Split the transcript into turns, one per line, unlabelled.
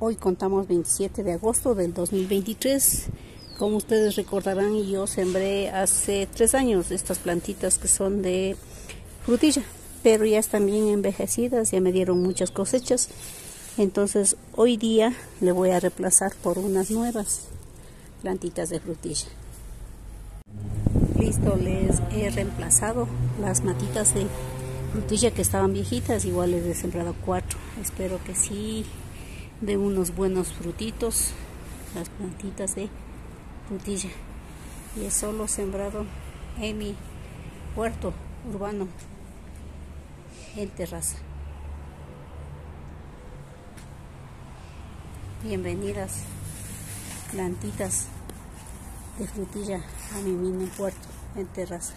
Hoy contamos 27 de agosto del 2023. Como ustedes recordarán, yo sembré hace tres años estas plantitas que son de frutilla, pero ya están bien envejecidas, ya me dieron muchas cosechas. Entonces hoy día le voy a reemplazar por unas nuevas plantitas de frutilla. Listo, les he reemplazado las matitas de frutilla que estaban viejitas, igual les he sembrado cuatro. Espero que sí de unos buenos frutitos, las plantitas de frutilla. Y es solo sembrado en mi huerto urbano en terraza. Bienvenidas plantitas de frutilla a mi mini huerto en terraza.